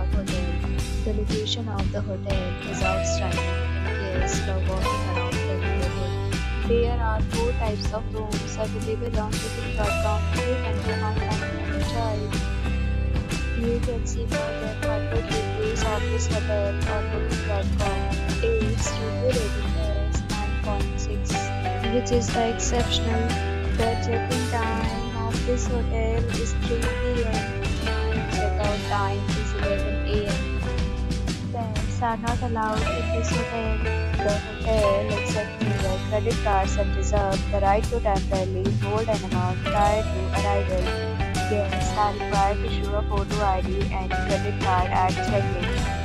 Park Hotel. The location of the hotel is outstanding and guests love walking around the neighborhood. There are four types of rooms available on booking.com. You can book online and enjoy. You can see more than 100 reviews of this hotel on booking.com. Its review rating is 9.6, which is the exceptional. The check-in time of this hotel is 3 p.m. Are not allowed in this hotel. The hotel accepts major credit cards and reserves the right to temporarily hold an amount prior to arrival. Guests are required to show a photo ID and credit card at check-in.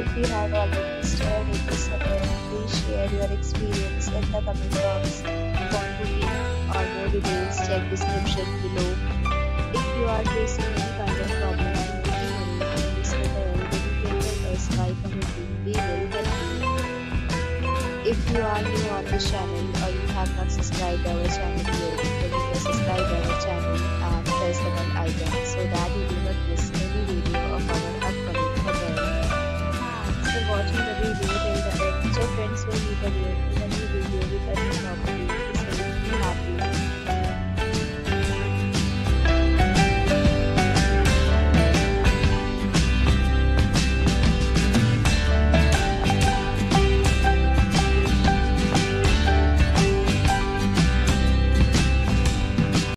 If you have already stayed in this hotel, please share your experience in the comment box. For booking or more details, check description below. If you are facing If you are new on this channel or you have not subscribed our channel yet, then subscribe our channel and press the bell icon so that you do not miss any video of our upcoming hotel. Thanks for watching the video till the end. So friends will meet again